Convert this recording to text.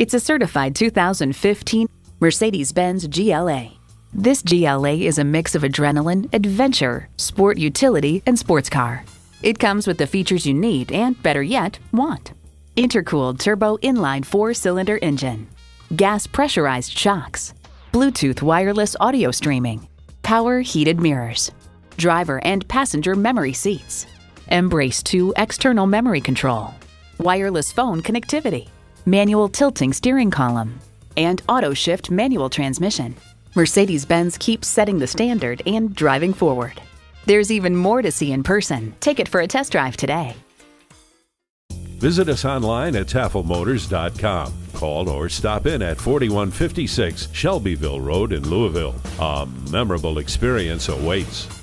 It's a certified 2015 Mercedes Benz GLA. This GLA is a mix of adrenaline, adventure, sport utility, and sports car. It comes with the features you need and, better yet, want. Intercooled turbo inline four cylinder engine, gas pressurized shocks, Bluetooth wireless audio streaming, power heated mirrors, driver and passenger memory seats, mbrace 2 external memory control, wireless phone connectivity, manual tilting steering column, and auto shift manual transmission. Mercedes Benz keeps setting the standard and driving forward. There's even more to see in person. Take it for a test drive today. Visit us online at tafelmotors.com. Call or stop in at 4156 Shelbyville Road in Louisville. A memorable experience awaits.